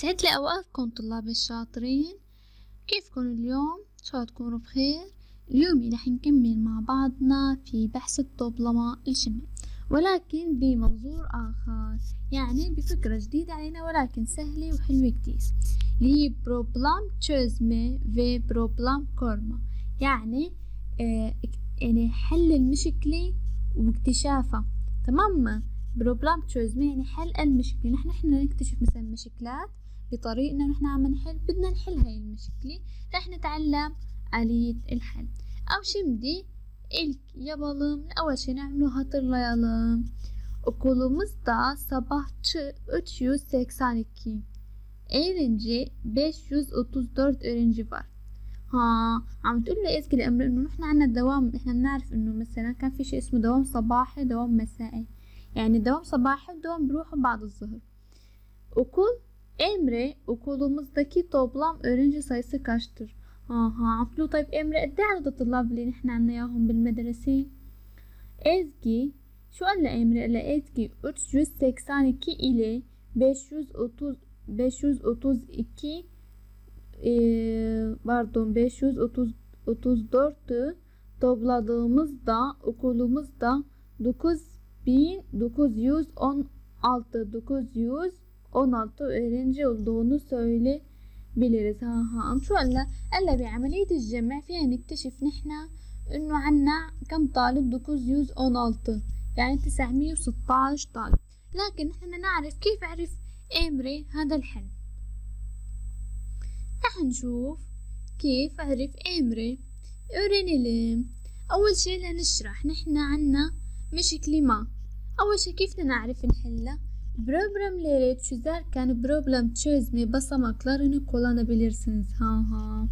سعد لي أوقاتكم طلابي الشاطرين. كيفكم اليوم؟ إن شاء الله تكونوا بخير؟ اليوم رح نكمل مع بعضنا في بحث ال toplama الجمع ولكن بمنظور آخر يعني بفكرة جديدة علينا ولكن سهلة وحلوة كتير. اللي هي problem çözme في problem kurma يعني آه يعني حل المشكلة واكتشافها. تمام problem çözme يعني حل المشكلة. نحن نحن نكتشف مثلا مشكلات بطريقنا نحن عم نحل بدنا نحل هاي المشكلة رح نتعلم آلية الحل. أو şimdi ilk yapalım أول شي نعمله hatırlayalım okulumuzda sabahçı 382 öğrenci 534 öğrenci var ها عم تقول لي إزكي الأمر إنه نحن عنا دوام إحنا بنعرف إنه مثلا كان في شي اسمه دوام صباحي دوام مسائي. يعني دوام صباحي ودوام بروحوا بعد الظهر. okul Emre okulumuzdaki toplam öğrenci sayısı kaçtır? Aha عم طيب Emre قد ايه عدد الطلاب اللي نحن عنا اياهم بالمدرسة؟ Ezgi شو قال لإمري؟ قال لإزكي 382 ile 530 532 e, pardon 534'ü topladığımızda okulumuzda 9916 916 öğrenci olduğunu söyleyebiliriz. ها ها عم شو قال قال بعملية الجمع فينا نكتشف نحنا انه عنا كم طالب 916 يعني 916 طالب لكن نحن نعرف كيف عرف إمري هذا الحل رح نشوف كيف عرف إمري öğrenelim. أول شي لنشرح نحن عنا مشكلة ما أول شي كيف نعرف نحلها Problemleri çözerken problem çözme basamaklarını kullanabilirsiniz. ها ها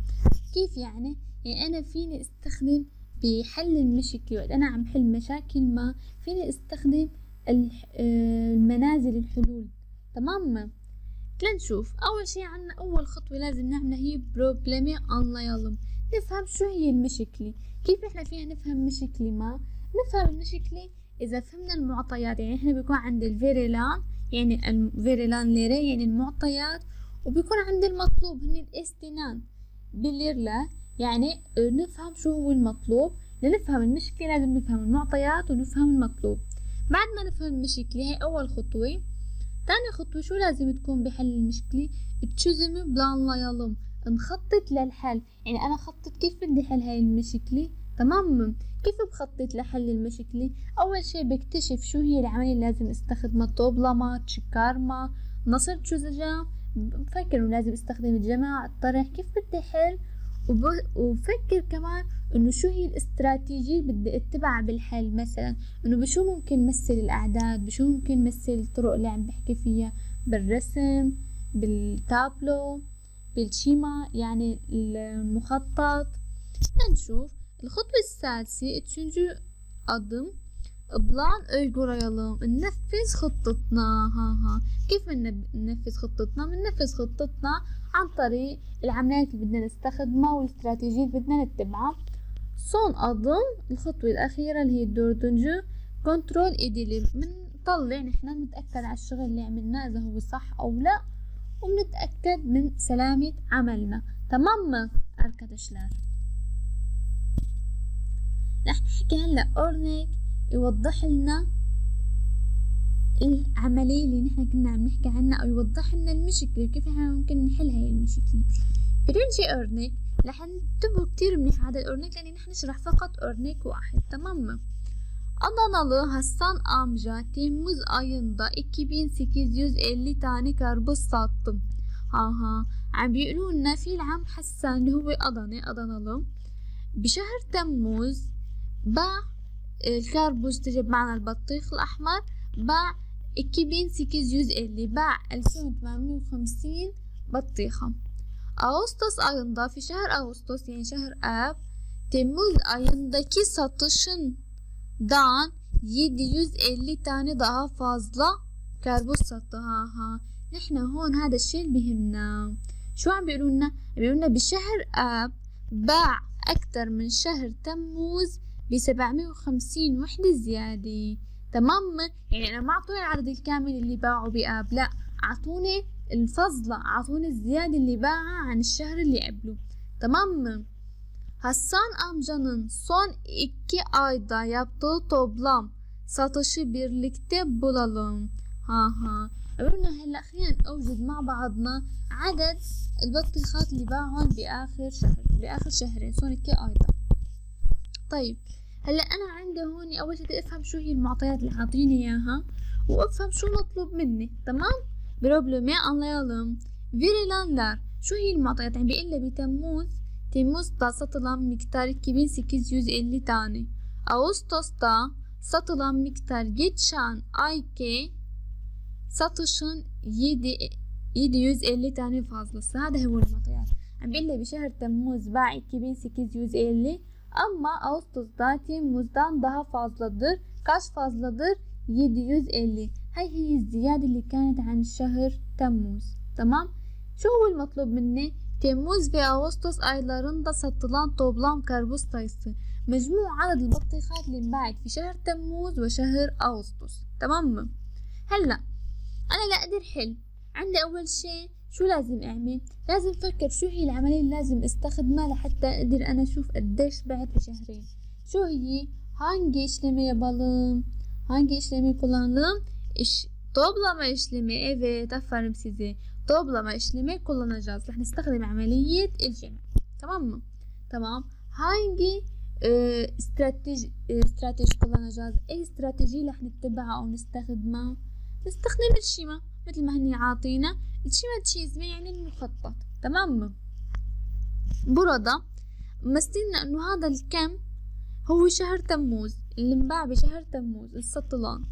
كيف يعني يعني أنا فيني استخدم بحل المشكلة وقت أنا عم حل مشاكل ما فيني استخدم المنازل الحلول تمام لنشوف أول شي عنا أول خطوة لازم نعملها هي problemi anlayalım. نفهم شو هي المشكلة كيف إحنا فينا نفهم مشكلة ما نفهم المشكلة إذا فهمنا المعطيات يعني إحنا بيكون عند ال verilen يعني ال verilenleri يعني المعطيات وبيكون عند المطلوب هن ال istenilenler يعني نفهم شو هو المطلوب لنفهم المشكلة لازم نفهم المعطيات ونفهم المطلوب. بعد ما نفهم المشكلة هي أول خطوة. تاني خطوة شو لازم تكون بحل المشكلة؟ çözümü planlayalım نخطط للحل. يعني أنا خطط كيف بدي حل هاي المشكلة؟ تمام. كيف بخطط لحل المشكلة؟ أول شي بكتشف شو هي العملية اللي لازم أستخدمها toplama çıkarma nasıl çözeceğim بفكر إنه لازم أستخدم الجمع الطرح كيف بدي حل؟ وب... وفكر كمان إنه شو هي الاستراتيجية اللي بدي أتبعها بالحل مثلا إنه بشو ممكن مثل الأعداد بشو ممكن مثل الطرق اللي عم بحكي فيها بالرسم بالتابلو بالشيما يعني المخطط. لنشوف الخطوة السادسة üçüncü adım بلان uygurayalım ننفذ خطتنا ها ها. كيف ننفذ خطتنا؟ بننفذ خطتنا عن طريق العمليات اللي بدنا نستخدمها والاستراتيجية اللي بدنا نتبعها. son adım الخطوة الأخيرة اللي هي dördüncü kontrol edilir بنطلع نحن نتأكد على الشغل اللي عملناه إذا هو صح أو لا وبنتأكد من سلامة عملنا. تمام arkadaşlar رح نحكي هلا örnek يوضح لنا العملية اللي نحن كنا عم نحكي عنها أو يوضح لنا المشكلة وكيف إحنا ممكن نحل هاي المشكلة. birinci örnek رح انتبهوا كتير منيح على ال örnek لأني نحن نشرح فقط örnek واحد تمام؟ Adanalı Hasan amca Temmuz ayında 2850 tane karpuz. ها ها عم بيقولوا لنا في العم حسان اللي هو أضني Adanalı بشهر تموز باع الكربوس تجيب معنا البطيخ الأحمر. باع إكيبين سيكيزيوز اللي باع ألفين وثمانمية وخمسين بطيخة. Ağustos ayında في شهر Ağustos يعني شهر آب Temmuz ayındaki satışından 750 tane daha fazla sattı ها نحن هون هذا الشيء اللي بيهمنا. شو عم بيقولوا لنا؟ بيقولوا لنا بشهر آب باع أكثر من شهر تموز بسبعمية وخمسين وحدة زيادة. تمام؟ يعني أنا ما أعطوني العدد الكامل اللي باعوا بآب لا أعطوني الفضلة عطوني الزيادة اللي باعها عن الشهر اللي قبله. تمام؟ Hasan amcanın son iki ayda yaptığı toplam satışı birlikte bulalım. ها ها. قلنا هلأ خلينا نوجد مع بعضنا عدد البطيخات اللي باعهم بآخر شهر بآخر شهرين son iki ayda طيب هلا أنا عندي هون أول شيء بدي أفهم شو هي المعطيات اللي عاطيني إياها وأفهم شو مطلوب مني تمام problemi anlayalım verilenler شو هي المعطيات يعني بيقول لي بتموز Temmuz'da satılan miktar 2850 tane. Ağustos'ta satılan miktar geçen ayki satışın 7 750 tane fazlası. هذا هو المعطيات. عم بيقول لي بشهر تموز باع 2850 ama Ağustos'da Temmuz'dan daha fazladır. Kaç fazladır? 750 هاي هي الزيادة اللي كانت عن شهر تموز تمام شو هو المطلوب مني Temmuz ve Ağustos aylarında satılan toplam karpuz sayısı. مجموع عدد البطيخات اللي انباعت في شهر تموز وشهر أغسطس تمام هلا أنا لا أقدر حل عندي أول شيء شو لازم أعمل لازم أفكر شو هي العملية اللي لازم استخدمها لحتى أقدر أنا أشوف قديش بعت في شهرين شو هي hangi işlemi yapalım hangi işlemi kullanalım İş, toplama işlemi evet aferin size toplama işlemi kullanacağız. رح نستخدم عملية الجمع tamam mı? Tamam. Hangi e, استراتيجي استراتيجي kullanacağız؟ أي استراتيجية رح نتبعها أو نستخدمها؟ نستخدم الشيما مثل ما هني عاطينا الشيما تشيزمي يعني المخطط. تمام؟ burada مثلنا إنه هذا الكم هو شهر تموز اللي انباع بشهر تموز السطلان.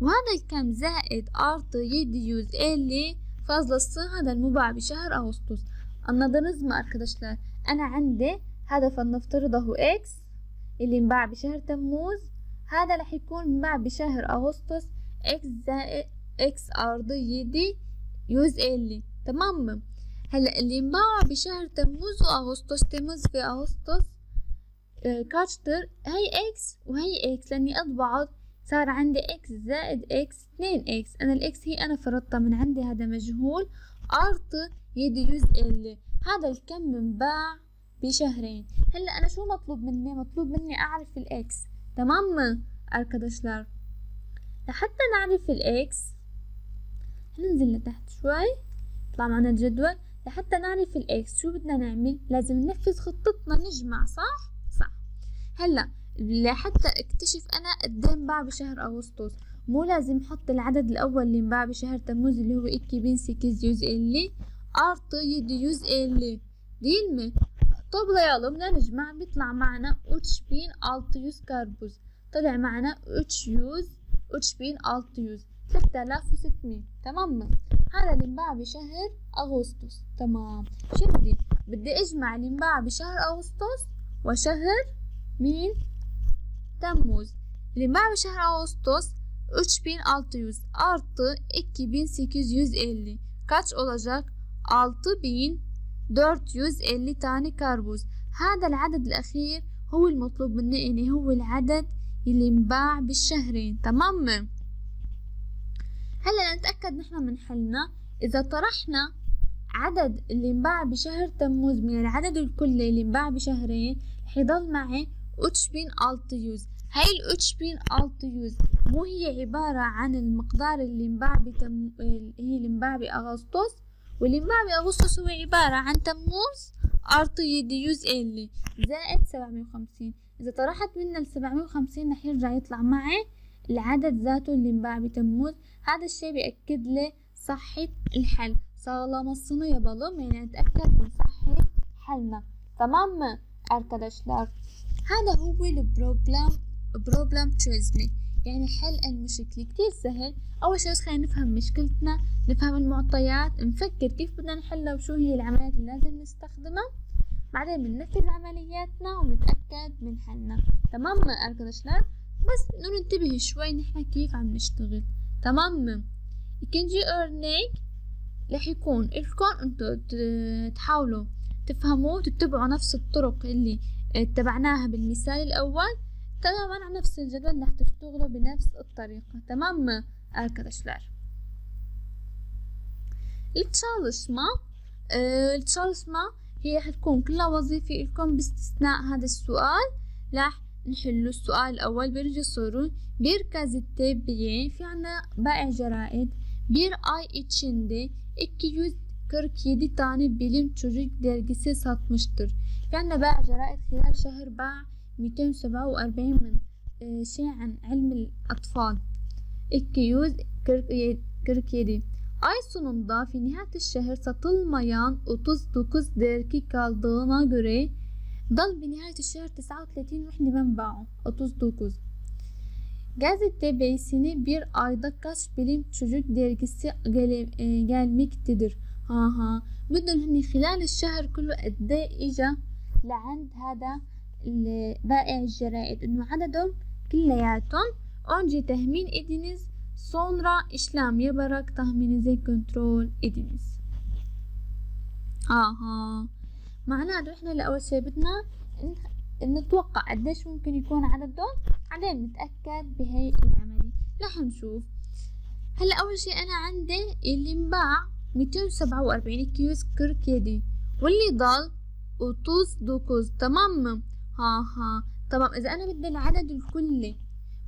وهذا الكم زائد artı 750 fazlası هذا المباع بشهر أغسطس. Anladınız mı arkadaşlar? أنا عندي هذا فلنفترضه X اللي انباع بشهر تموز. هذا رح يكون انباع بشهر أغسطس X زائد X أرضي يدي يوز إلي تمام هلا اللي انباع بشهر تموز وأغسطس تموز في أغسطس كاتشتر هي إكس وهي إكس لأني أطبعت صار عندي إكس زائد إكس اثنين إكس أنا الإكس هي أنا فرضتها من عندي هذا مجهول artı yedi yüz elli هذا الكم منباع بشهرين هلا أنا شو مطلوب مني مطلوب مني أعرف الإكس تمام arkadaşlar? لحتى نعرف الإكس ننزل لتحت شوي. طلع معنا الجدول. لحتى نعرف الإكس شو بدنا نعمل؟ لازم ننفذ خطتنا نجمع صح؟ صح. هلأ لحتى اكتشف أنا قد إيه انباع بشهر أغسطس. مو لازم أحط العدد الأول اللي انباع بشهر تموز اللي هو 2850 artı 750 değil mi? Toplayalım نجمع. بيطلع معنا 3600 كربوز طلع معنا 300 3600 3600 تمام؟ هذا اللي انباع بشهر أغسطس. تمام. شو بدي بدي أجمع اللي انباع بشهر أغسطس وشهر مين؟ Temmuz Limer şehir Ağustos 3600 artı 2850 kaç olacak 6450 tane كربوز هذا العدد الأخير هو المطلوب مني يعني هو العدد اللي انباع بالشهرين. تمام؟ هلا نتأكد نحن من حلنا. إذا طرحنا عدد اللي انباع بشهر تموز من العدد الكلي اللي انباع بشهرين رح يضل معي 3600 هاي ال 3600 مو هي عبارة عن المقدار اللي انباع بتم... هي اللي انباع بأغسطس. واللي انباع بأغسطس هو عبارة عن تموز أرطي ديوز إلي زائد سبعمية وخمسين. إذا طرحت منا السبعمية وخمسين رح يرجع يطلع معي العدد ذاته اللي انباع بتموز هذا الشي بيأكد لي صحة الحل. sağlamasını yapalım يعني نتأكد من صحة حلنا. تمام؟ arkadaşlar هذا هو ال problem problem çözme يعني حل المشكلة. كتير سهل. أول شي بس خلينا نفهم مشكلتنا نفهم المعطيات نفكر كيف بدنا نحلها وشو هي العمليات اللي لازم نستخدمها. بعدين بننفذ عملياتنا ونتأكد من حلنا. تمام؟ arkadaşlar بس ننتبه شوي نحن كيف عم نشتغل. تمام؟ ikinci örnek رح يكون لكم انتو تحاولوا تفهموا تتبعوا نفس الطرق اللي اتبعناها بالمثال الأول. tamamen نفس الجدول رح تشتغلوا بنفس الطريقة. تمام؟ arkadaşlar التشالشما آه التشالشما هي حتكون كلها وظيفة لكم باستثناء هذا السؤال. راح نحلو السؤال الأول بيرجي صورون bir gazete في عنا بائع جرائد bir ay içinde 247 tane bilim çocuk dergisi satmıştır. يعني باع جرائد خلال شهر باع 247 من شيء عن علم الأطفال 247 Ay sonunda fi nihayet şehir satılmayan 39 dergi kaldığına göre ضل بنهاية الشهر 39 وإحنا منبعه 39 Gazete beysini bir ayda kaç bilim çocuk dergisi gel e, gelmektedir ها ها بدهم هني خلال الشهر كله قد اجا لعند هذا بائع الجرائد انه عددهم كلياتهم önce tahmin ediniz sonra işlem yaparak tahmininizi kontrol ediniz اها معناته إحنا لأول شي بدنا نتوقع قديش ممكن يكون عددهم بعدين نتأكد بهاي العملية. رح نشوف. هلأ أول شي أنا عندي اللي انباع ميتين وسبعة وأربعين كيوس كركيدي واللي ضل وطوز دوكوز. تمام؟ ها ها. تمام. إذا أنا بدي العدد الكلي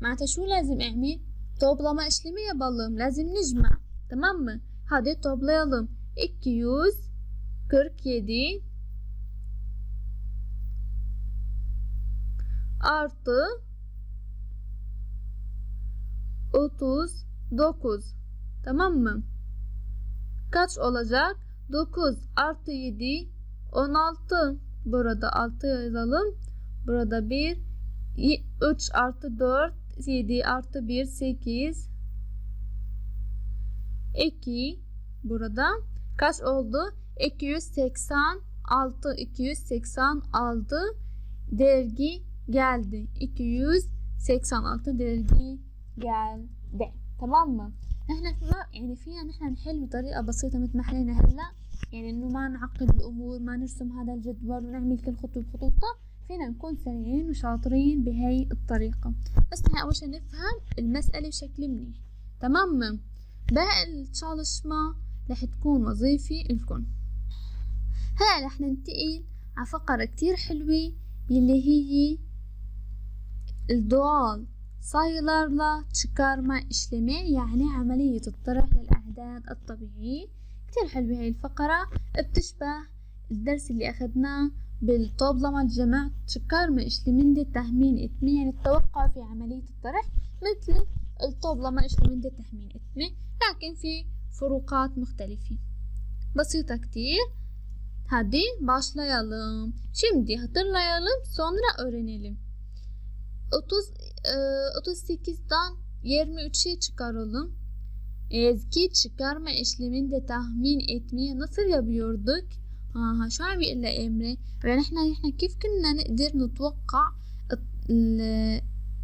معناتها شو لازم أعمل؟ toplama işlemi yapalım lazım نجمع. tamam mı hadi toplayalım 247 artı 39 tamam mı? Kaç olacak? 9 artı 7 16 burada 6 yazalım. Burada 1 3 artı 4 7 artı 1 8 2 burada kaç oldu? 286 286 dergi geldi. 286 dergi geldi. تمام نحن ما يعني فيها نحن نحل بطريقة بسيطة مثل ما حلينا هلا يعني انه ما نعقد الأمور ما نرسم هذا الجدول ونعمل كل خطوة بخطوطها فينا نكون سريعين وشاطرين بهاي الطريقة بس نحن اول شي نفهم المسألة بشكل منيح تمام باقي التشالشما رح تكون وظيفة لكم هلا رح ننتقل على فقرة كتير حلوة يلي هي الدوال sayılarla çıkarma işlemi يعني عملية الطرح للأعداد الطبيعية كتير حلوة هاي الفقرة. بتشبه الدرس اللي أخدناه بالطوبلمة الجمع çıkarma işleminde tahmin etme يعني التوقع في عملية الطرح مثل الطوبلمة işleminde tahmin etme لكن في فروقات مختلفة. بسيطة كتير. Hadi başlayalım. Şimdi hatırlayalım sonra öğrenelim. 30 38'den 23'e çıkaralım. Ezgi çıkarma işleminde tahmin etmeye nasıl yapıyorduk؟ ها شو عم بيقول لإمري؟ يعني نحن نحن كيف كنا نقدر نتوقع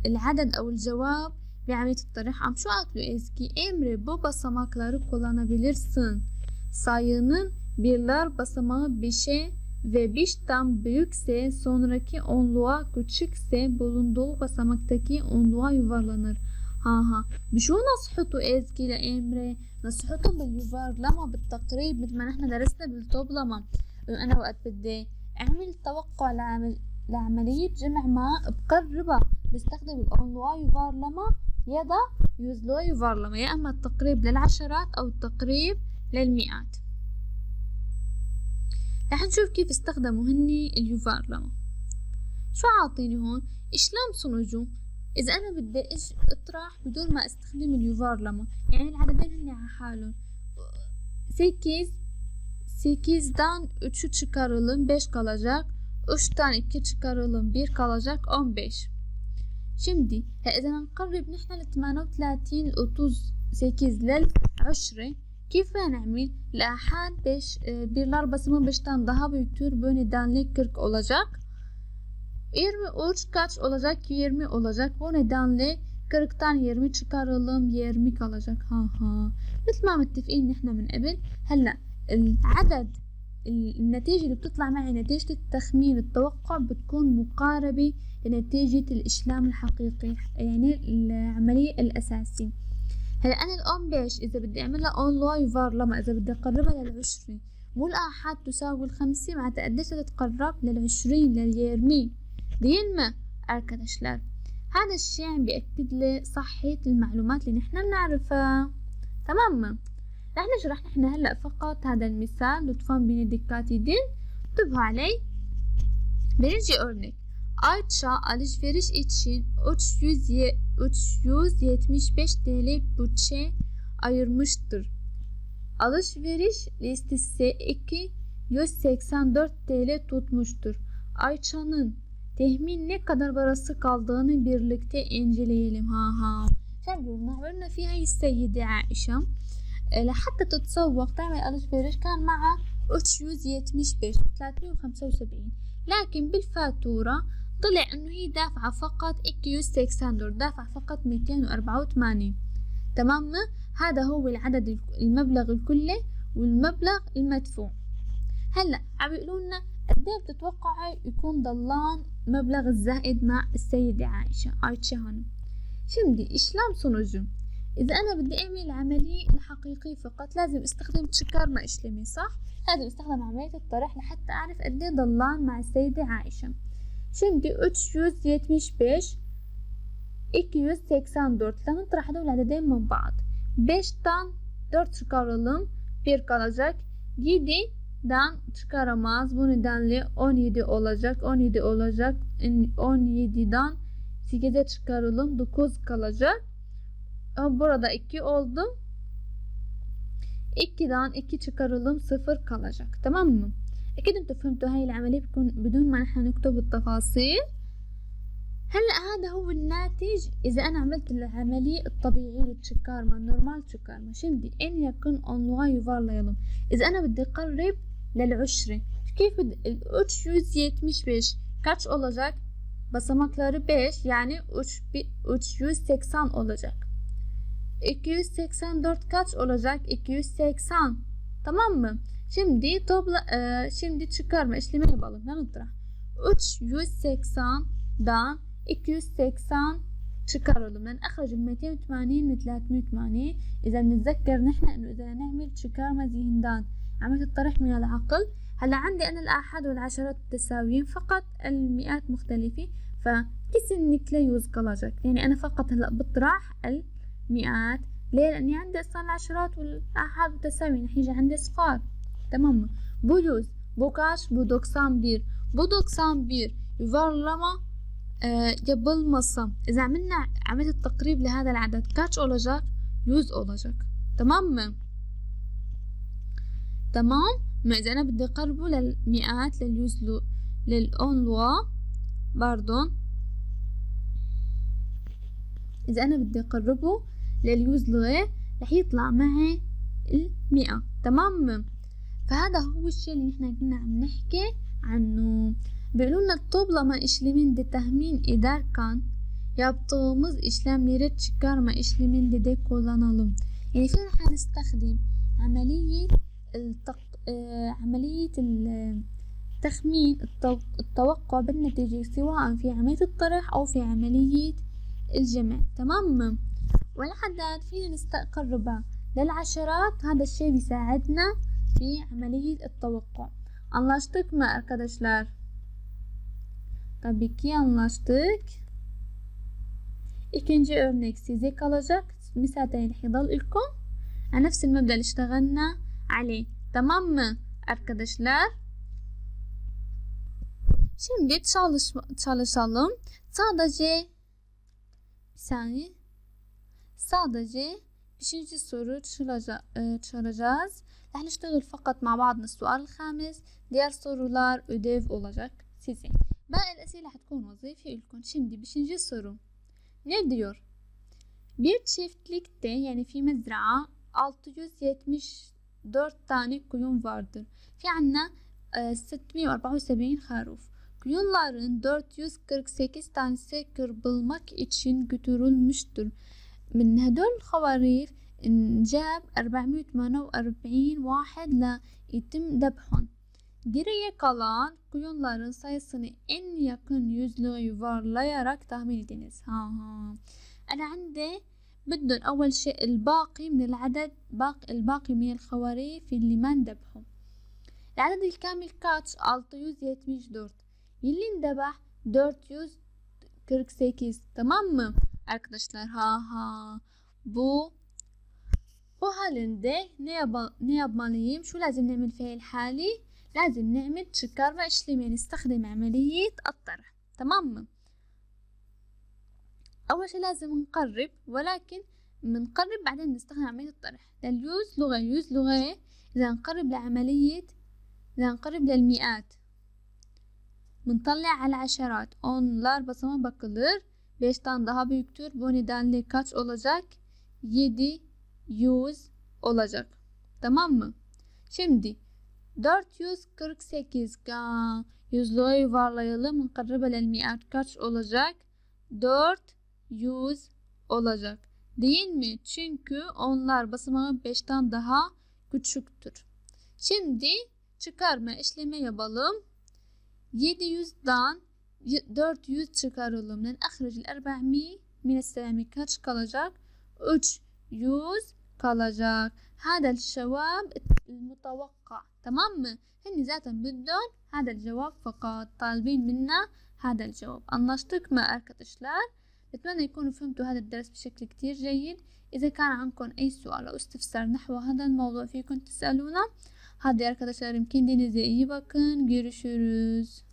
العدد أو الجواب بعملية الطرح عم شو قالوا Ezgi? Emre bu basamakları kullanabilirsin. Sayının birler basamağı 5'e ve 5'ten büyükse sonraki onluğa küçükse bulunduğu basamaktaki onluğa yuvarlanır. ها ها بشو نصحته إزكي لإمري نصحته باليوفارلما بالتقريب مثل ما نحن درسنا بالطوبلما أنا وقت بدي أعمل توقع لعمل لعملية جمع ما بقربها بستخدم الأونلوا يوفارلما يا دا يوزلو يوفارلما يا أما التقريب للعشرات أو التقريب للمئات رح نشوف كيف استخدموا هني اليوفارلما شو عاطيني هون إشلام صنجو إذا أنا بدي إيش أطرح بدون ما أستخدم اليوفارلما يعني العددين هني على حالهم 8 8'den 3'ü çıkaralım 5 kalacak 3'ten 2 çıkaralım 1 kalacak 15 şimdi إذا نقرب نحن ل 38 38 لل 10 كيف نعمل لأحد beş birler basımı 5'ten daha büyüktür. Bu nedenle 40 olacak. 23 kaç olacak? 20 olacak. Bu nedenle 40'tan 20 çıkaralım 20 kalacak ها ها مثل ما متفقين نحن من قبل هلأ العدد النتيجة اللي بتطلع معي نتيجة التخمين التوقع بتكون مقاربة لنتيجة الإشلام الحقيقي يعني العملية الأساسية هلا أنا الأون بيش إذا بدي أعملها أون لوا يفارلما إذا بدي أقربها للعشرين. مو الآحاد تساوي الخمسة معناتها قديش تتقرب للعشرين لليرمين دينما أركدشلر هذا الشي عم بيأكد لي صحة المعلومات اللي نحنا بنعرفها. تمام؟ رح نشرح نحن هلأ فقط هذا المثال. لطفا بين الدكاتيدين انتبهوا علي. Birinci örnek Ayça alışveriş için 300, 375 TL bütçe ayırmıştır. Alışveriş listesi 284 TL tutmuştur. Ayça'nın tahmin ne kadar parası kaldığını birlikte inceleyelim. Ha ha. شنقول عملنا في هاي السيدة عائشة لحتى تتسوق تعمل ألشفيرش كان معها 375 375 لكن بالفاتورة طلع إنه هي دافعة فقط اكيوس 600 دافعة فقط 284 تمام؟ هذا هو العدد المبلغ الكلي والمبلغ المدفوع. هلأ عم يقولوا لنا قد إيه بتتوقعوا يكون ضلان مبلغ الزائد مع السيدة عائشة عائشة هون. şimdi işlem sonucu إذا أنا بدي أعمل العملية الحقيقية فقط لازم أستخدم تشكارما إشلامي صح؟ لازم أستخدم عملية الطرح لحتى أعرف قد إيه ضلان مع السيدة عائشة. Şimdi 375 284 ile nıtrahdul adedin min ba'd. 5'ten 4 çıkaralım. 1 kalacak. 7'den çıkaramaz. Bu nedenle 17 olacak. 17 olacak. 17'den 8'e çıkaralım. 9 kalacak. Burada 2 oldu. 2'den 2 çıkaralım. 0 kalacak. Tamam mı? أكيد أنتوا فهمتوا هاي العملية بتكون بدون ما نحن نكتب التفاصيل. هلأ هذا هو الناتج إذا أنا عملت العملية الطبيعية للتشكارما النورمال تشكارما بدي إن يكون أونوا يفارlayalım إذا أنا بدي أقرب للعشرة. كيف بدي؟ الأتش yüz yetmiş beş kaç olacak basamakları 5 yani 3, 380 olacak 284 kaç olacak 280 tamam mı Şimdi topla e, şimdi çıkarma işlemi yapalım. هنطرح 380'dan 280 çıkaralım لأن أخرج ال 280 من 380 إذا بنتذكر نحن إنه إذا نعمل çıkarma ذهندان عملت الطرح من العقل هلا عندي أنا الآحاد والعشرات متساويين فقط المئات مختلفة فكيسنك لا kalacak. يعني أنا فقط هلا بطرح المئات ليه لأني عندي أصلا العشرات والآحاد متساويين رح يجي عندي صفار Tamam mı? Bu 100, bu kaç? Bu 91. Bu 91 yuvarlama e, yapılmasa إذا عملنا عملية التقريب لهذا العدد kaç olacak? 100 olacak. tamam mı? تمام ما إذا أنا بدي أقربه للمئات لليوز للأون لوا باردون إذا أنا بدي أقربه لليوز لغة رح يطلع معي المئة تمام فهذا هو الشيء اللي نحن كنا عم نحكي عنه. بيقولولنا الطوبلما işlemin de tahmin ederken yaptığımız işlemleri çıkarma işleminde de kullanalım. يعني فين رح نستخدم عملية التق... عملية التخمين التوقع بالنتيجة سواء في عملية الطرح أو في عملية الجمع. تمام؟ والعدد فينا نستقربها للعشرات هذا الشيء بيساعدنا في عملية التوقع Anlaştık mı arkadaşlar? Tabii ki anlaştık. İkinci örnek size kalacak. مثال تاني رح يضل لكم على نفس المبدأ اللي اشتغلنا عليه tamam mı arkadaşlar? Şimdi çalış çalışalım. Sadece bir saniye. Sadece beşinci soru çağıracağız. رح نشتغل فقط مع بعضنا السؤال الخامس diğer sorular ödev olacak size. باقي الأسئلة حتكون وظيفي لكم şimdi beşinci soru ne diyor? Bir çiftlikte yani fi mezraa 674 tane koyun vardır. Fi anna 674 haruf. Koyunların 448 tanesi kırpılmak için götürülmüştür. من هدول الخواريف جاب 448 واحد ليتم ذبحهم. Geriye kalan koyunların sayısını en yakın yüzlüğe yuvarlayarak tahmin ediniz. Ha ha. أنا عندي بدهم أول شيء الباقي من العدد باقي الباقي من الخواريف اللي ما اندبحوا العدد الكامل kaç 674 يلي اندبح 400 48 tamam mı arkadaşlar ha ha bu yap ne yapmalıyım شو لازم نعمل في الحالة؟ لازم نعمل تشكر وإشليمة نستخدم عملية الطرح. تمام؟ أول شي لازم نقرب ولكن بنقرب بعدين نستخدم عملية الطرح. لليوز لغة يوز لغة. إذا نقرب لعملية إذا نقرب للمئات. بنطلع على العشرات onlar basama bakılır 5'ten daha büyüktür bu nedenle kaç olacak use olacak. Tamam mı? Şimdi 448 ka yüzlüğü yuvarlayalım. Karabelel mi'at kaç olacak? 400 olacak. Değil mi? Çünkü onlar basamağı 5'ten daha küçüktür. Şimdi çıkarma işlemi yapalım. 700'dan 400 çıkaralım. Yani ahricil 400 min kaç kalacak? 3 300 kalacak. هذا الجواب المتوقع تمام هني zaten بدهم هذا الجواب فقط طالبين منا هذا الجواب anlaştık mı arkadaşlar? أتمنى يكونوا فهمتوا هذا الدرس بشكل كتير جيد إذا كان عندكم أي سؤال أو استفسار نحو هذا الموضوع فيكم تسألونا Hadi arkadaşlarım kendinize iyi bakın. Görüşürüz.